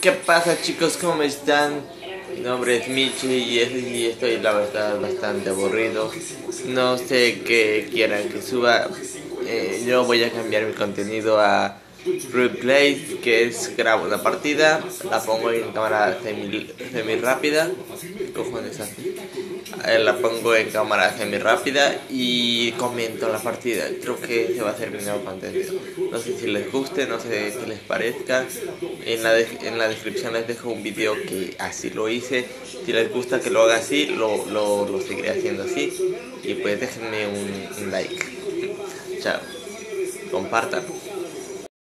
¿qué pasa chicos? ¿Cómo están? Mi nombre es Michi y, estoy la verdad bastante aburrido. No sé qué quieran que suba. Eh, yo voy a cambiar mi contenido a Replay, que es grabo una partida, la pongo en cámara semi, semi rápida. ¿Qué cojones así? Eh, la pongo en cámara semi rápida y comento la partida. Creo que se va a hacer mi nuevo contenido. No sé si les guste, no sé si les parezca. En la, en la descripción les dejo un vídeo que así lo hice. Si les gusta que lo haga así, lo, lo, lo seguiré haciendo así. Y pues déjenme un, un like. Chao. Compartan.